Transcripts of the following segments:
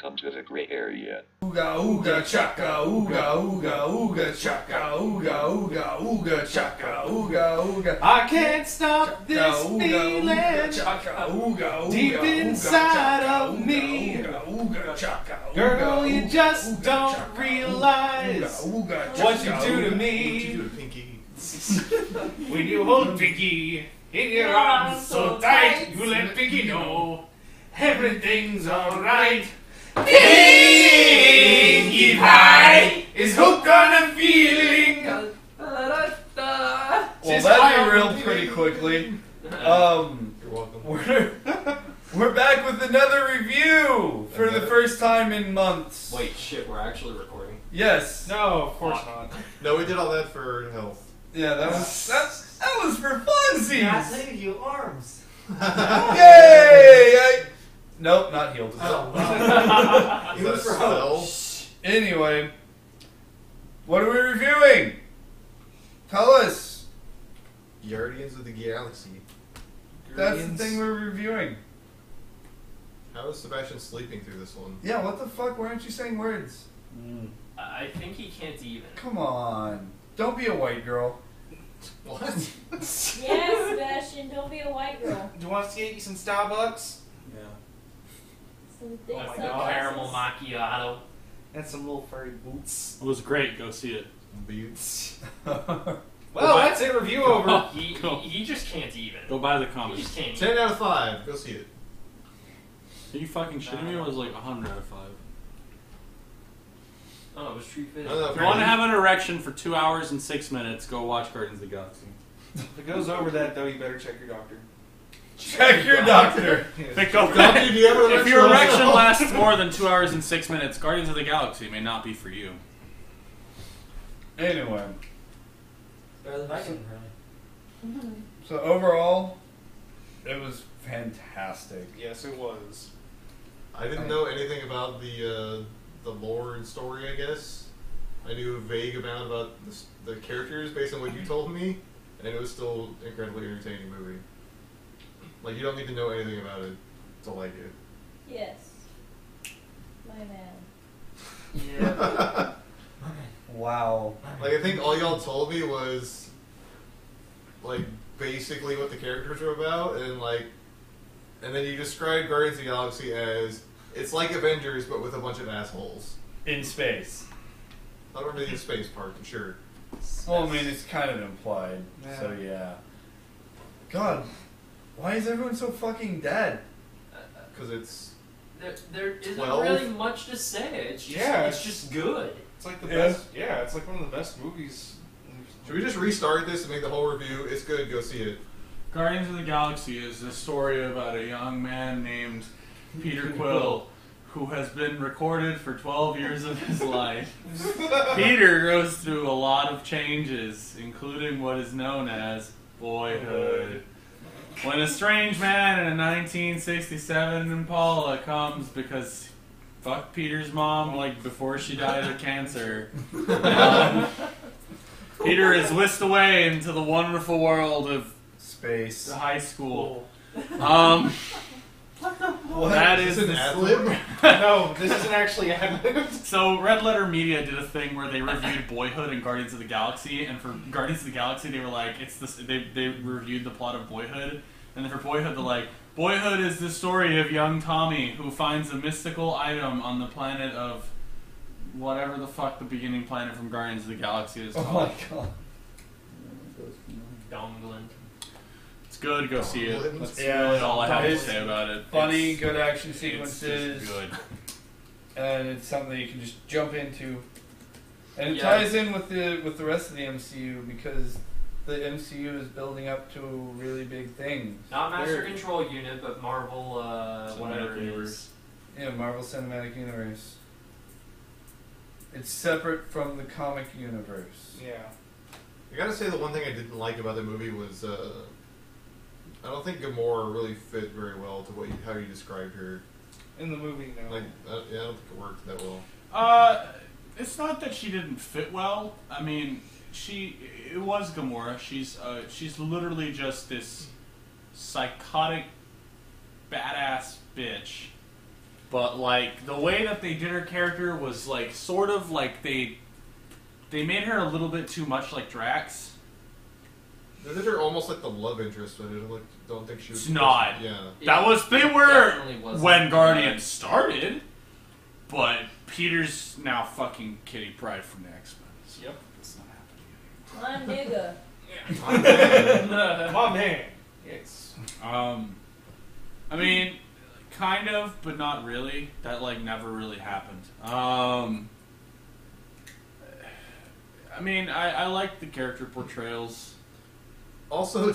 Welcome to the gray area. Ooga ooga chaka ooga ooga ooga chaka ooga ooga ooga chaka ooga ooga. I can't stop this ooga, ooga, feeling chaka, ooga, ooga, deep inside of me. ooga, ooga, chaka, ooga, Girl, you just don't realize ooga, ooga, what you do to me do to Pinky? when you hold Pinky in your arms so tight. You let Pinky know everything's alright. Pinkie Pie is hooked on a feeling. Well, Just that fire derailed pretty quickly. Um, You're welcome. we're we're back with another review for the first time in months. Wait, shit, we're actually recording. Yes. No, of course not. No, we did all that for health. Yeah, that was that's that was for funsies. you arms. Yay! I, nope, not healed. Is that a spell? Anyway, what are we reviewing? Tell us. Guardians of the Galaxy. That's the thing we're reviewing. How is Sebastian sleeping through this one? Yeah, what the fuck? Why aren't you saying words? Hmm. I think he can't even. Come on. Don't be a white girl. What? Yes, Sebastian, don't be a white girl. Do you want to get you some Starbucks? Some thick Oh my sunglasses. god, caramel macchiato. And some little furry boots. It was great. Go see it. Boots. Well, that's it. Review over. He, Go. he, he just can't even. Go buy the He comics. can't. Ten out of five. Go see it. Are you fucking shitting me? It was like 100 out of 5. Oh, it was true fit. I don't know, If you want to have an erection for 2 hours and 6 minutes, go watch Guardians of the Galaxy. If it goes over that, though, you better check your doctor. Check your doctor. If, it goes- Doctor, do you have an if your erection? erection lasts more than 2 hours and 6 minutes, Guardians of the Galaxy may not be for you. Anyway, Better than I can, really. so overall, it was fantastic. Yes, it was. I didn't know anything about the uh, the lore and story. I guess I knew a vague amount about the, s- the characters based on what you told me, and it was still incredibly entertaining movie. Like you don't need to know anything about it to like it. Yes. My man. Yeah. Wow. Like I think all y'all told me was like basically what the characters were about, and like, and then you described Guardians of the Galaxy as it's like Avengers but with a bunch of assholes. In space. I don't remember the space part, but sure. Well, I mean, it's kind of implied. So yeah. God, why is everyone so fucking dead? Because it's there, there isn't Twelve? really much to say. It's just, Yeah, it's it's- just good. It's like the Yeah. best. Yeah, it's like one of the best movies. should we just restart this and make the whole review? It's good. Go see it. Guardians of the Galaxy is a story about a young man named Peter Quill who has been recorded for 12 years of his life. Peter goes through a lot of changes, including what is known as boyhood. When a strange man in a 1967 Impala comes because fuck Peter's mom like before she died of cancer. Um, Peter is whisked away into the wonderful world of Space. the high school. Um, What? that Is is this an ad lib? no, this isn't actually ad So Red Letter Media did a thing where they reviewed Boyhood and Guardians of the Galaxy, and for Guardians of the Galaxy, they were like, it's this. They they reviewed the plot of Boyhood, and then for Boyhood, they're like, Boyhood is the story of young Tommy who finds a mystical item on the planet of whatever the fuck the beginning planet from Guardians of the Galaxy is Oh called. my god. Dongland. It's good. Go see it. That's Yeah, really all I have to it's say about it. Funny, It's- good action it's sequences, just good. and it's something that you can just jump into. And it Yeah. ties in with the with the rest of the MCU because the MCU is building up to really big things. Not Master They're- Control Unit, but Marvel, uh, Cinematic whatever it Universe. is. Yeah, Marvel Cinematic Universe. It's separate from the comic universe. Yeah. I gotta say the one thing I didn't like about the movie was uh, I don't think Gamora really fit very well to what you, how you described her. In the movie, no. Like, uh, yeah, I don't think it worked that well. Uh, it's not that she didn't fit well. I mean, she it was Gamora. She's uh, she's literally just this psychotic, badass bitch but like the way that they did her character was like sort of like they they made her a little bit too much like Drax. They did her almost like the love interest, but I don't, like, don't think she was. It's not. Yeah. That was they were definitely wasn't when bad. Guardians started, but Peter's now fucking Kitty Pryde from the X Men. Yep. It's not happening anymore. My nigga. My man. Yes. Um, I mean, kind of, but not really. That like never really happened. Um, I mean, I, I like the character portrayals. Also,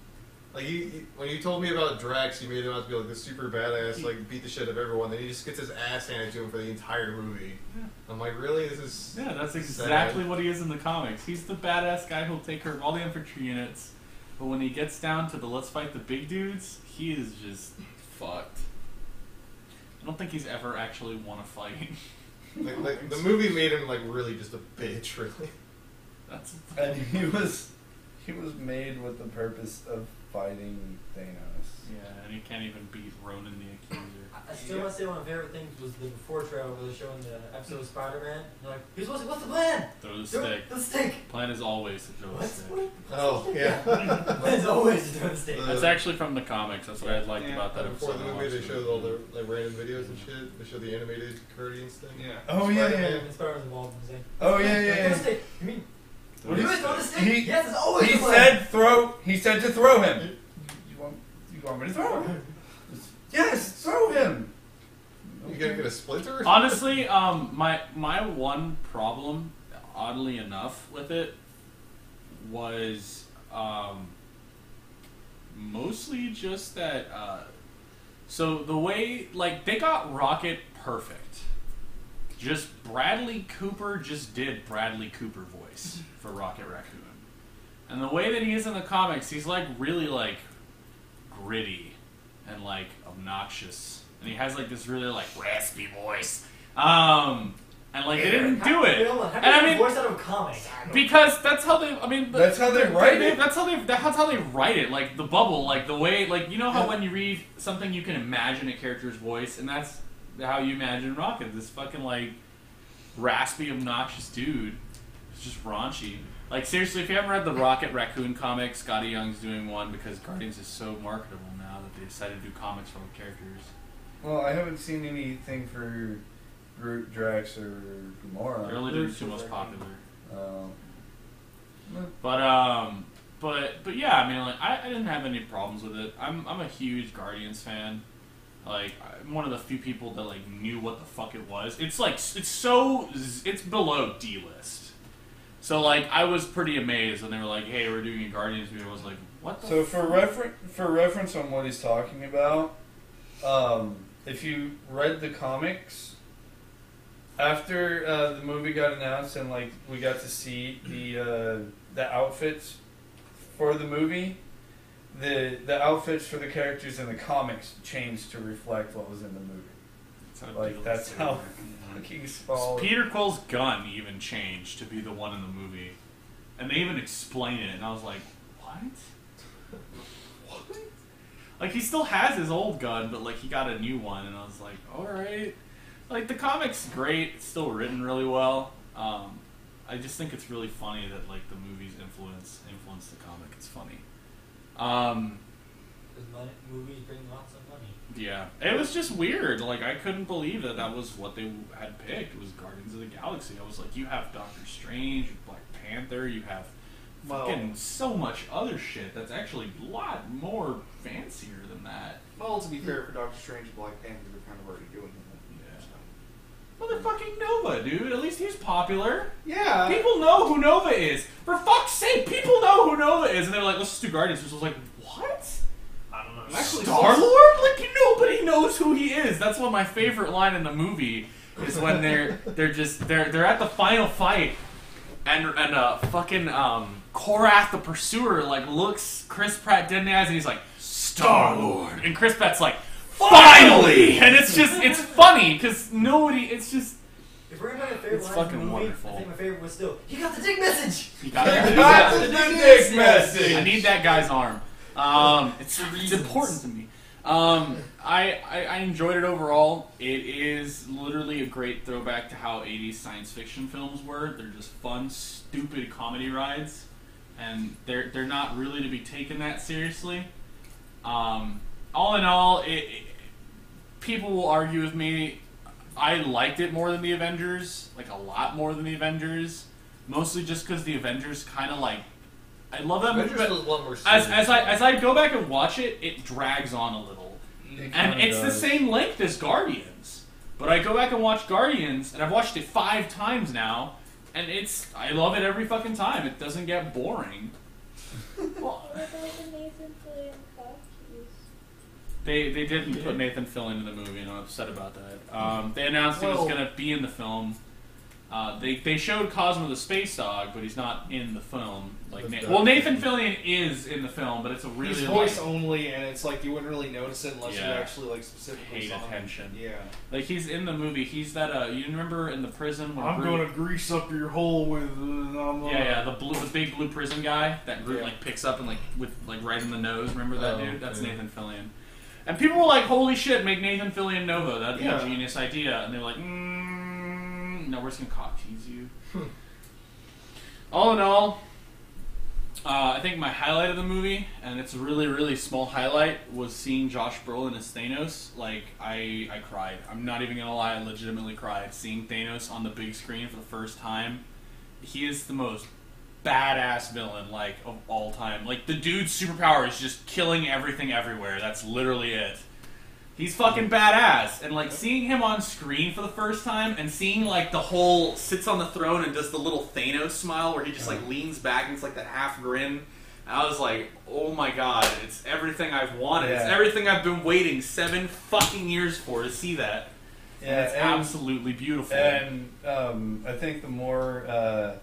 like you, you- when you told me about Drax, you made him out to be like this super badass, like beat the shit out of everyone. Then he just gets his ass handed to him for the entire movie. Yeah. I'm like, really? This is Yeah, that's Sad. exactly what he is in the comics. He's the badass guy who'll take care of all the infantry units, but when he gets down to the let's fight the big dudes, he is just fucked. I don't think he's ever actually won a fight. like, like the movie made him like really just a bitch, really. That's And he was he was made with the purpose of fighting Thanos. yeah, and he can't even beat Ronan the Accuser. I still want to say one of my favorite things was the before trailer where they're showing the episode of Spider-Man. They're like, "Here's what's, what's the plan? Throw the Do stick. the stick." Plan is always to throw a What? stick. What? Oh yeah. Plan's always to do the stick. Uh, That's actually from the comics. That's what I liked Yeah. about that Before episode. the I movie, they watched showed all the like random videos and shit. They showed the animated Guardians thing. Yeah. Oh yeah, yeah. Spider-Man. And Spider-Man's involved in the thing. Oh yeah, Like, yeah. "Throw the stick. You mean? What you is guys throw the stick? He- yes, it's always He the plan. said throw. He said to throw him. You want? You want me to throw him? Yes, throw him. You gotta get a splinter. Honestly, um, my my one problem, oddly enough, with it was um, mostly just that. Uh, so the way, like, they got Rocket perfect. Just Bradley Cooper just did Bradley Cooper voice for Rocket Raccoon, and the way that he is in the comics, he's like really like gritty and like obnoxious, and he has like this really like raspy voice. Um, and like they didn't do it, Hold on, How and I mean voice out of a comic? because that's how they. I mean, That's how they write it? That's how they. That's how they write it. Like the bubble, like the way, like you know how when you read something, you can imagine a character's voice, and that's how you imagine Rocket. This fucking like raspy, obnoxious dude. It's just raunchy. Like seriously, if you haven't read the Rocket Raccoon comic, Skottie Young's doing one because Guardians is so marketable now that they decided to do comics for the characters. Well, I haven't seen anything for Groot, Drax, or Gamora. They're only the two most popular. Um, But um, but but yeah, I mean, like I, I didn't have any problems with it. I'm I'm a huge Guardians fan. Like I'm one of the few people that like knew what the fuck it was. It's like it's so it's below D list. So like I was pretty amazed when they were like, "Hey, we're doing a Guardians movie." I was like, "What?" The So f-? for reference for reference on what he's talking about, um, if you read the comics, after uh, the movie got announced and like we got to see the uh, the outfits for the movie, the the outfits for the characters in the comics changed to reflect what was in the movie. Like that's how were. fucking small. Peter Quill's gun even changed to be the one in the movie, and they even explain it, and I was like, "What? what?" Like he still has his old gun, but like he got a new one, and I was like, "All right." Like the comic's great; it's still written really well. Um, I just think it's really funny that like the movies influence influence the comic. It's funny. Um, money, movies bring lots of money. yeah, it was just weird. Like I couldn't believe that that was what they had picked. It was Guardians of the Galaxy. I was like, you have Doctor Strange, Black Panther, you have Well- fucking so much other shit that's actually a lot more fancier than that. Well, to be fair, for Doctor Strange and Black Panther, they're kind of already doing that. Motherfucking Nova, dude. At least he's popular. Yeah. People know who Nova is. For fuck's sake, people know who Nova is, and they're like, let's just do Guardians. Which was like, what? I don't know. I'm actually Star Lord? Like nobody knows who he is. That's one of my favorite line in the movie is when they're they're just they're they're at the final fight and and uh fucking um Korath the Pursuer like looks Chris Pratt dead in the eyes and he's like Star Lord and Chris Pratt's like finally and it's just it's funny because nobody it's just If we're gonna talk favorite It's lines in fucking the movie, wonderful. I think my favorite was still, "He got the dick message." you got Got it. the dick message. I need that guy's arm. Um, it's, it's important to me. Um, I, I I enjoyed it overall. It is literally a great throwback to how 80s science fiction films were. They're just fun, stupid comedy rides, and they're they're not really to be taken that seriously. Um, all in all, it, it people will argue with me. I liked it more than the Avengers, like a lot more than the Avengers, mostly just because the Avengers kind of like. I love that movie, Avengers but was a lot more as, as I as I go back and watch it, it drags on a little, It and kinda it's the same length as Guardians. But I go back and watch Guardians, and I've watched it five times now, and it's I love it every fucking time. It doesn't get boring. What about the Nathan Fillion costumes? They they didn't put Nathan Fillion in the movie, and I'm upset about that. Um, they announced he was Well- going to be in the film. Uh, they they showed Cosmo the space dog, but he's not in the film. Like The Na- dog. well, Nathan Fillion is in the film, but it's a really He's like, voice only, and it's like you wouldn't really notice it unless Yeah. you actually like specifically Paid saw him. attention. Yeah. like he's in the movie. He's that uh, you remember in the prison when I'm Groot- gonna grease up your hole with. Uh, I'm, uh, Yeah, yeah, the blue, the big blue prison guy that Groot Yeah. like picks up and like with like right in the nose. Remember that Oh, dude? That's yeah. Nathan Fillion. And people were like, "Holy shit, make Nathan Fillion Nova! That'd be Yeah. a genius idea." And they're like, mm, "No, we're just gonna cock tease you." all in all, uh, I think my highlight of the movie, and it's a really really small highlight, was seeing Josh Brolin as Thanos. Like I, I cried. I'm not even gonna lie, I legitimately cried seeing Thanos on the big screen for the first time. He is the most badass villain like of all time. Like the dude's superpower is just killing everything everywhere. That's literally it. He's fucking badass, and like seeing him on screen for the first time, and seeing like the whole sits on the throne and does the little Thanos smile where he just like leans back and it's like that half grin. I was like, oh my god, it's everything I've wanted. It's everything I've been waiting seven fucking years for to see that. And Yeah, it's and- absolutely beautiful. And um, I think the more uh,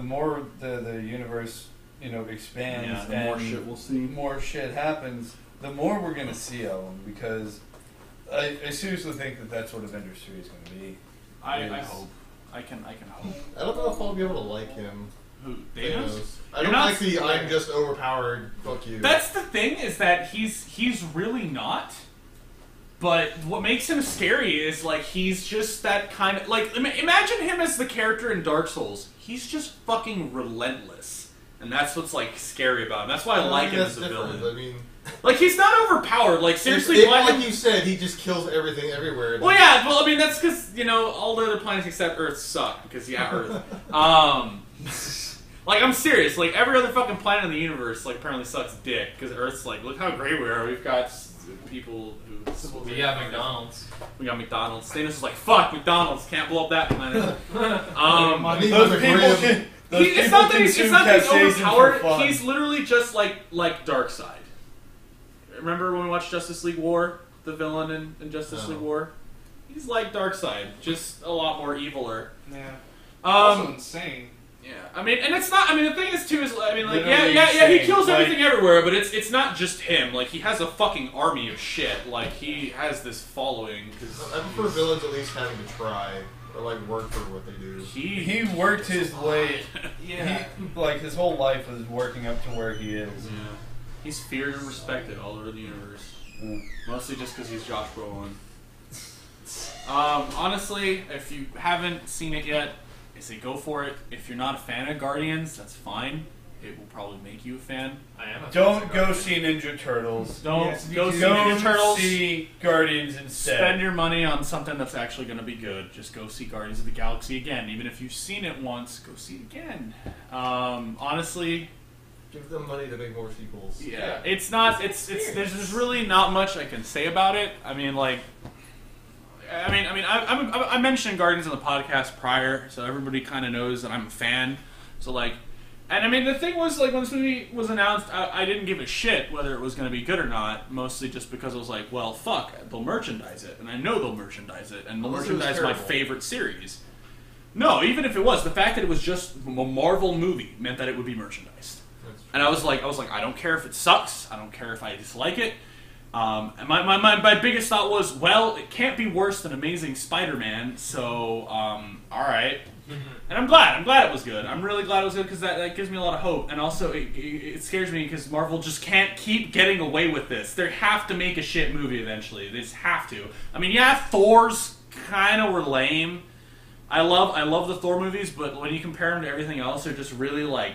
the more the the universe you know expands yeah, the and more shit we'll see. more shit happens, the more we're gonna see of them because I, I seriously think that that's what Avengers three is gonna be. I, I hope. I can. I can hope. I don't know if I'll be able to like him. Who Thanos? I You're don't not- like the I'm just overpowered. Fuck you. That's the thing is that he's he's really not. But what makes him scary is like he's just that kind of like ima- imagine him as the character in Dark Souls. He's just fucking relentless, and that's what's like scary about him. That's why I Well, like him as a different. villain. I mean, Like he's not overpowered. Like seriously, it, it- why- like you said, he just kills everything everywhere. Well, yeah. Well, I mean that's because you know all the other planets except Earth suck because yeah, Earth. um, like I'm serious. Like every other fucking planet in the universe, like apparently sucks dick because Earth's like, look how great we are. We've got people who. We got McDonald's. We got McDonald's. Thanos is like, fuck McDonald's. Can't blow up that planet. um, Those people can. Those he, it's people not that he's, it's not that he's overpowered. He's literally just like like Darkseid. Remember when we watched Justice League War? The villain in, in Justice No. League War. He's like Darkseid, just a lot more eviler. Yeah. also Um, insane. Yeah. I mean, and it's not. I mean, the thing is too is I mean, like, yeah, Literally yeah, yeah. He insane. kills Like- everything everywhere, but it's it's not just him. Like, he has a fucking army of shit. Like, he has this following because I prefer villains at least having to try or like work for what they do. he he worked his way. Yeah. He, like his whole life was working up to where he is. Yeah. He's feared and respected all over the universe. Mm. Mostly just because he's Josh Brolin. Um, honestly, if you haven't seen it yet, I say go for it. If you're not a fan of Guardians, that's fine. It will probably make you a fan. I am. A Don't go see Ninja Turtles. Don't Yes, go see Go Ninja Turtles. see Guardians instead. Spend your money on something that's actually going to be good. Just go see Guardians of the Galaxy again. Even if you've seen it once, go see it again. Um, honestly, Give them money to make more sequels. Yeah, it's not. It's it's. There's, there's really not much I can say about it. I mean, like, I mean, I mean, I, I'm, I mentioned Guardians in the podcast prior, so everybody kind of knows that I'm a fan. So like, and I mean, the thing was like when this movie was announced, I, I didn't give a shit whether it was going to be good or not. Mostly just because I was like, well, fuck, they'll merchandise it, and I know they'll merchandise it, and they'll Unless it was merchandise my terrible. favorite series. No, even if it was, the fact that it was just a Marvel movie meant that it would be merchandised. And I was like, I was like, I don't care if it sucks. I don't care if I dislike it. Um, and my, my, my, my biggest thought was, well, it can't be worse than Amazing Spider-Man, so, um, alright. And I'm glad. I'm glad it was good. I'm really glad it was good because that, that gives me a lot of hope. And also, it, it, it scares me because Marvel just can't keep getting away with this. They have to make a shit movie eventually. They just have to. I mean, yeah, Thor's kind of were lame. I love I love the Thor movies, but when you compare them to everything else, they're just really like,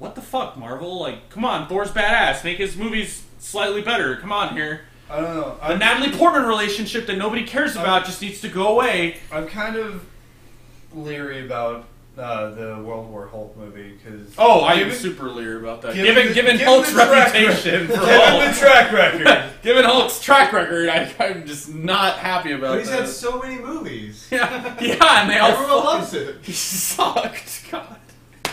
what the fuck, Marvel? Like, come on, Thor's badass. Make his movies slightly better. Come on here. I don't know. The I'm, Natalie Portman relationship that nobody cares about just needs to go away. I'm kind of leery about uh, the World War Hulk movie because Oh, I am super leery about that. given Given given, Hulk's reputation for given the track record. given Hulk's track record, I, I'm just not happy about But he's had so many movies. yeah, yeah, and they all Everyone fucking- loves it. He sucked. God.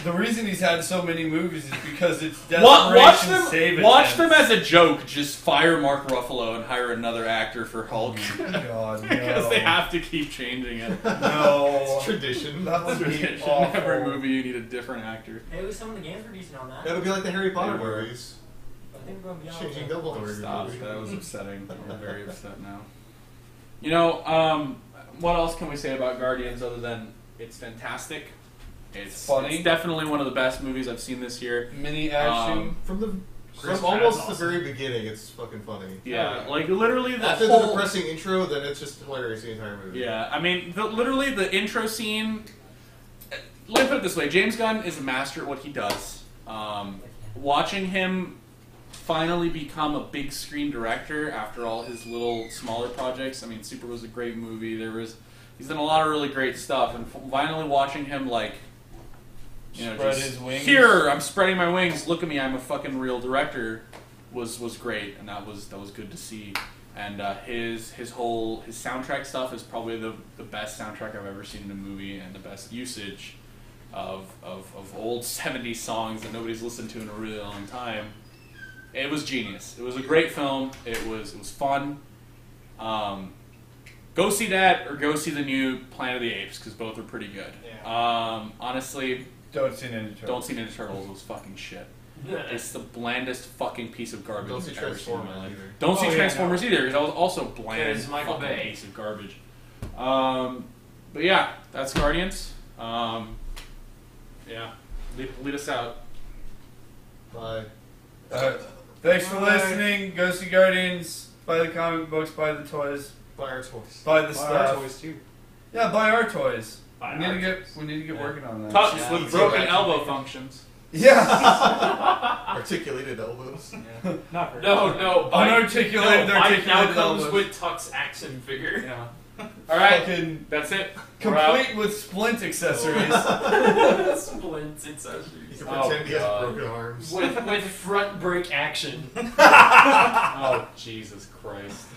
The reason he's had so many movies is because it's Wa- desperation watch them. save Watch them as a joke. Just fire Mark Ruffalo and hire another actor for Hulk God, no. because they have to keep changing it. No. It's tradition. That would be Tradition. awful. Every movie you need a different actor. Hey, at least some of the games were decent on that. That'll be like the Harry Potter They were. movies. I think we're going beyond Changing that. Dumbledore. every Stop. movie. That was upsetting. I'm very upset now. You know, um, what else can we say about Guardians other than it's fantastic? It's Funny. It's definitely one of the best movies I've seen this year. Mini action. Um, From the Chris from almost Pratt's the very beginning, it's fucking funny. Yeah, like literally the After the depressing intro, then it's just hilarious the entire movie. Yeah, I mean, the, literally the intro scene. Let me put it this way: James Gunn is a master at what he does. Um, watching him finally become a big screen director after all his little smaller projects. I mean, Super was a great movie. There was he's done a lot of really great stuff, and finally watching him like. You know, Spread just, his wings. Here, I'm spreading my wings. Look at me, I'm a fucking real director. Was was great, and that was that was good to see. And uh, his his whole his soundtrack stuff is probably the, the best soundtrack I've ever seen in a movie, and the best usage of, of of old '70s songs that nobody's listened to in a really long time. It was genius. It was a great film. It was it was fun. Um, go see that or go see the new Planet of the Apes because both are pretty good. Um, honestly, Don't see Ninja Turtles. don't see Ninja Turtles. It was fucking shit. It's the blandest fucking piece of garbage Don't see I've ever seen in my Transformers life. either. Don't see Oh, yeah, Transformers either because that was also bland There's Michael fucking Bay. piece of garbage. Um, but yeah, that's Guardians. Um, yeah, lead, lead us out. Bye. Uh, thanks for Bye. listening. Go see Guardians. Buy the comic books. Buy the toys. Buy our toys. Buy the Buy stuff. our toys too. Yeah, buy our toys. Buy we need to get. We need to get Yeah. working on that. Touch Yeah. with broken back. elbow functions. Yeah. Articulated elbows. Not very No, no. Mike, Unarticulated, no, Mike articulated now comes elbows. with Tuck's action figure. Yeah. All right, Fucking that's it. We're out. complete with splint accessories. Splints You accessories. can Oh, pretend he has oh, God. broken arms. With with front brake action. Oh Jesus Christ.